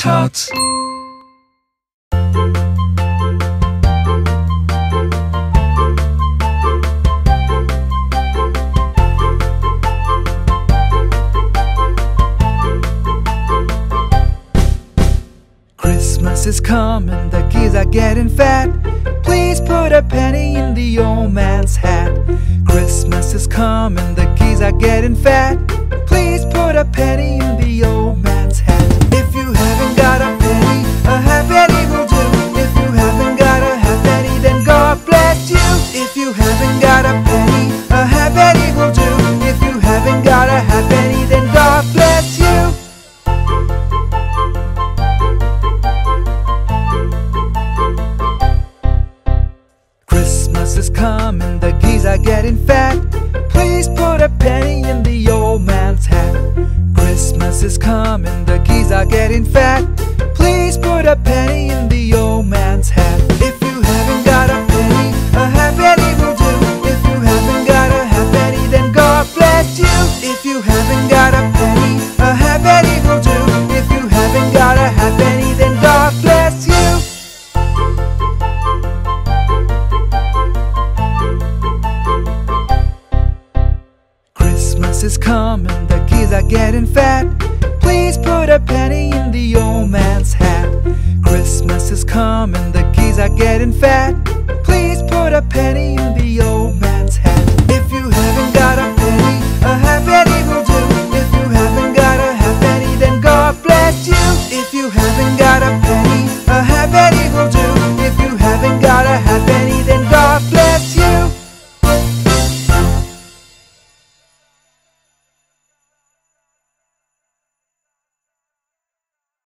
Tots. Christmas is coming, the kids are getting fat. Please put a penny in the old man's hat. Christmas is coming, the kids are getting fat. Please put a penny Christmas is coming, the geese are getting fat. Please put a penny in the old man's hat. Christmas is coming, the geese are getting fat. Please put a penny in Christmas is coming, the kids are getting fat. Please put a penny in the old man's hat. Christmas is coming, the kids are getting fat. Please put a penny in the old man's hat. If you haven't got a penny, a half penny will do. If you haven't got a half penny, then God bless you. If you haven't got a